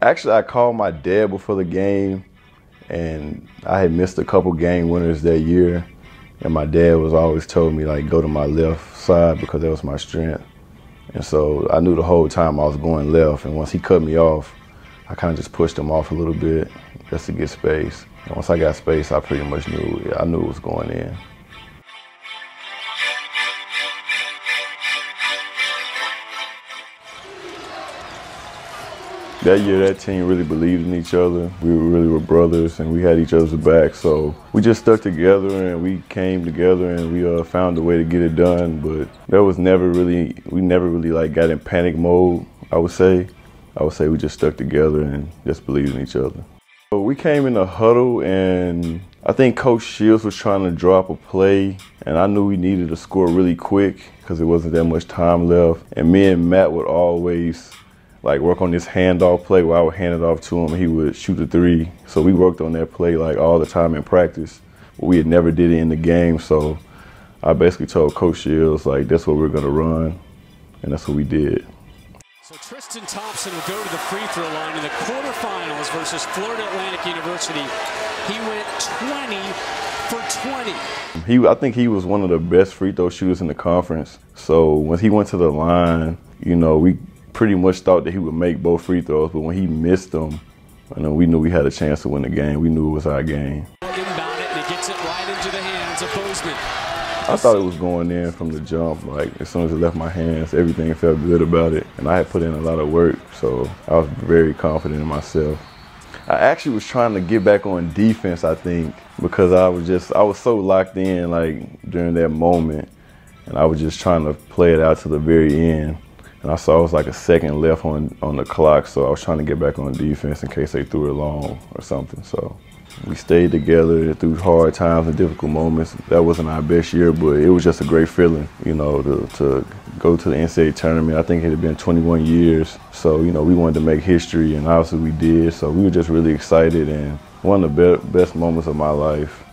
Actually, I called my dad before the game, and I had missed a couple game winners that year. And my dad was always told me like go to my left side because that was my strength. And so I knew the whole time I was going left. And once he cut me off, I kind of just pushed him off a little bit just to get space. And once I got space, I pretty much knew I knew it was going in. That year that team really believed in each other. We really were brothers and we had each other's back. So we just stuck together and we came together and we uh, found a way to get it done. But that was never really, we never really like got in panic mode, I would say. I would say we just stuck together and just believed in each other. So we came in the huddle and I think Coach Shields was trying to drop a play and I knew we needed to score really quick because there wasn't that much time left. And me and Matt would always like work on this handoff play where I would hand it off to him and he would shoot a three. So we worked on that play like all the time in practice. But we had never did it in the game. So I basically told Coach Shields like that's what we're gonna run and that's what we did. So Tristan Thompson will go to the free throw line in the quarterfinals versus Florida Atlantic University. He went 20 for 20. He, I think he was one of the best free throw shooters in the conference. So when he went to the line, you know, we pretty much thought that he would make both free throws, but when he missed them, I know we knew we had a chance to win the game. We knew it was our game. Inbound it, and it gets it right into the hands of Bozeman. I thought it was going in from the jump. Like as soon as it left my hands, everything felt good about it, and I had put in a lot of work, so I was very confident in myself. I actually was trying to get back on defense. I think because I was just I was so locked in like during that moment, and I was just trying to play it out to the very end. And I saw it was like a second left on, on the clock, so I was trying to get back on defense in case they threw it long or something. So we stayed together through hard times and difficult moments. That wasn't our best year, but it was just a great feeling, you know, to, to go to the NCAA tournament. I think it had been 21 years, so, you know, we wanted to make history, and obviously we did. So we were just really excited and one of the be best moments of my life.